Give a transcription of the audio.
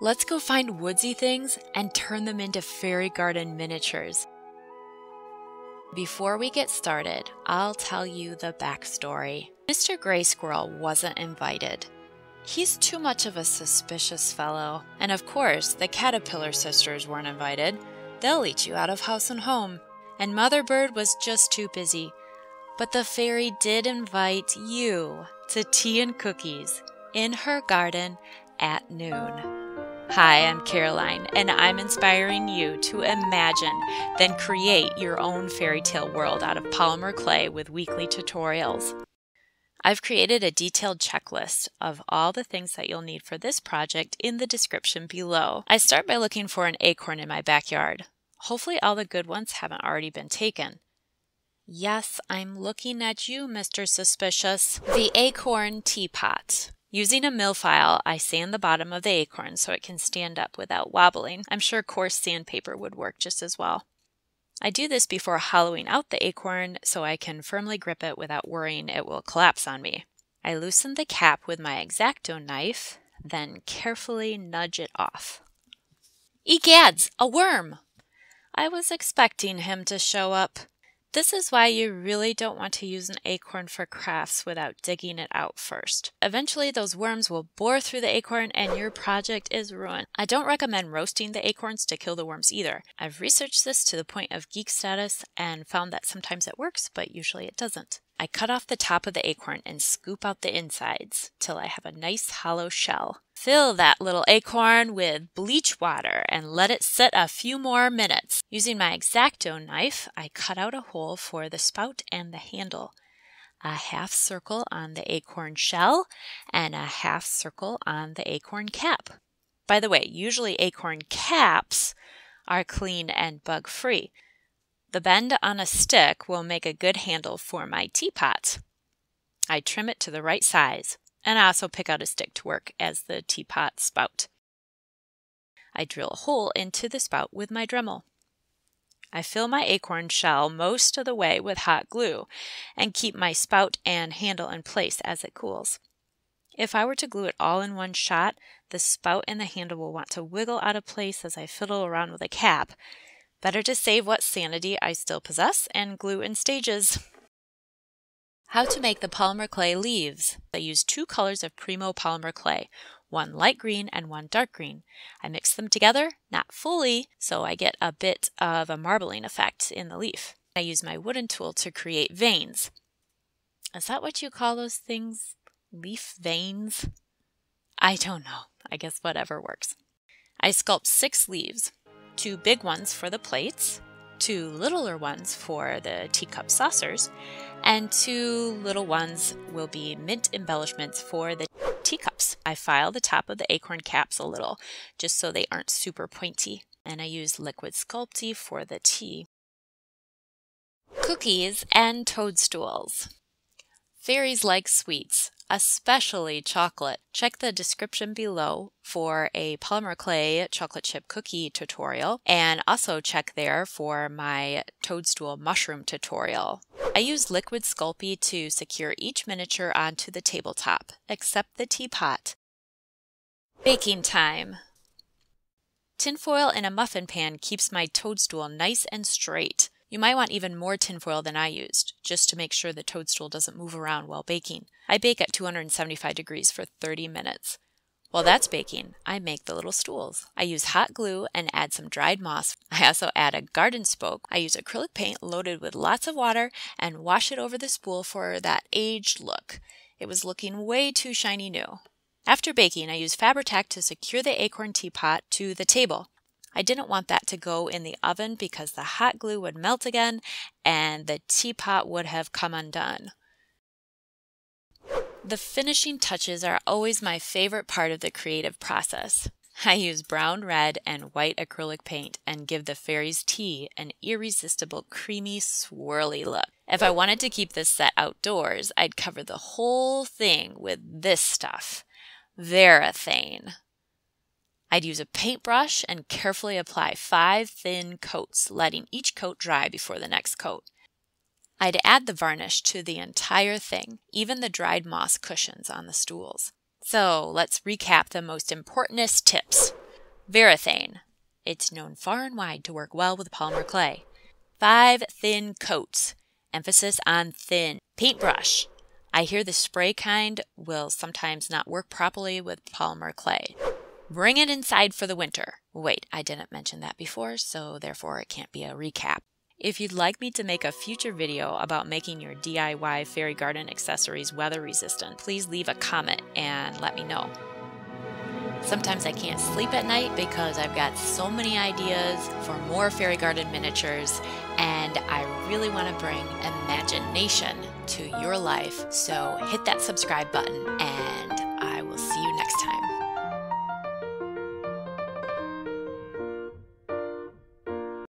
Let's go find woodsy things and turn them into fairy garden miniatures. Before we get started, I'll tell you the backstory. Mr. Gray Squirrel wasn't invited. He's too much of a suspicious fellow. And of course, the Caterpillar sisters weren't invited. They'll eat you out of house and home. And Mother Bird was just too busy. But the fairy did invite you to tea and cookies in her garden at noon. Hi, I'm Caroline, and I'm inspiring you to imagine, then create your own fairy tale world out of polymer clay with weekly tutorials. I've created a detailed checklist of all the things that you'll need for this project in the description below. I start by looking for an acorn in my backyard. Hopefully all the good ones haven't already been taken. Yes, I'm looking at you, Mr. Suspicious. The acorn teapot. Using a mill file, I sand the bottom of the acorn so it can stand up without wobbling. I'm sure coarse sandpaper would work just as well. I do this before hollowing out the acorn so I can firmly grip it without worrying it will collapse on me. I loosen the cap with my X-Acto knife, then carefully nudge it off. Egads! A worm! I was expecting him to show up. This is why you really don't want to use an acorn for crafts without digging it out first. Eventually those worms will bore through the acorn and your project is ruined. I don't recommend roasting the acorns to kill the worms either. I've researched this to the point of geek status and found that sometimes it works, but usually it doesn't. I cut off the top of the acorn and scoop out the insides till I have a nice hollow shell. Fill that little acorn with bleach water and let it sit a few more minutes. Using my X-Acto knife, I cut out a hole for the spout and the handle. A half circle on the acorn shell and a half circle on the acorn cap. By the way, usually acorn caps are clean and bug free. The bend on a stick will make a good handle for my teapot. I trim it to the right size, and I also pick out a stick to work as the teapot spout. I drill a hole into the spout with my Dremel. I fill my acorn shell most of the way with hot glue and keep my spout and handle in place as it cools. If I were to glue it all in one shot, the spout and the handle will want to wiggle out of place as I fiddle around with a cap, Better to save what sanity I still possess and glue in stages. How to make the polymer clay leaves. I use two colors of Premo polymer clay, one light green and one dark green. I mix them together, not fully, so I get a bit of a marbling effect in the leaf. I use my wooden tool to create veins. Is that what you call those things? Leaf veins? I don't know. I guess whatever works. I sculpt six leaves two big ones for the plates, two littler ones for the teacup saucers, and two little ones will be mint embellishments for the teacups. I file the top of the acorn caps a little just so they aren't super pointy, and I use liquid Sculpey for the tea. Cookies and toadstools. Fairies like sweets, especially chocolate. Check the description below for a polymer clay chocolate chip cookie tutorial and also check there for my toadstool mushroom tutorial. I use liquid Sculpey to secure each miniature onto the tabletop, except the teapot. Baking time. Tinfoil in a muffin pan keeps my toadstool nice and straight. You might want even more tinfoil than I used, just to make sure the toadstool doesn't move around while baking. I bake at 275 degrees for 30 minutes. While that's baking, I make the little stools. I use hot glue and add some dried moss. I also add a garden spoke. I use acrylic paint loaded with lots of water and wash it over the spool for that aged look. It was looking way too shiny new. After baking, I use Fabri-Tac to secure the acorn teapot to the table. I didn't want that to go in the oven because the hot glue would melt again and the teapot would have come undone. The finishing touches are always my favorite part of the creative process. I use brown, red, and white acrylic paint and give the fairy's tea an irresistible creamy swirly look. If I wanted to keep this set outdoors, I'd cover the whole thing with this stuff, Varathane. I'd use a paintbrush and carefully apply five thin coats, letting each coat dry before the next coat. I'd add the varnish to the entire thing, even the dried moss cushions on the stools. So let's recap the most importantest tips. Varathane. It's known far and wide to work well with polymer clay. 5 thin coats. Emphasis on thin. Paintbrush. I hear the spray kind will sometimes not work properly with polymer clay. Bring it inside for the winter. Wait, I didn't mention that before, so therefore it can't be a recap. If you'd like me to make a future video about making your DIY fairy garden accessories weather resistant, please leave a comment and let me know. Sometimes I can't sleep at night because I've got so many ideas for more fairy garden miniatures and I really want to bring imagination to your life. So hit that subscribe button and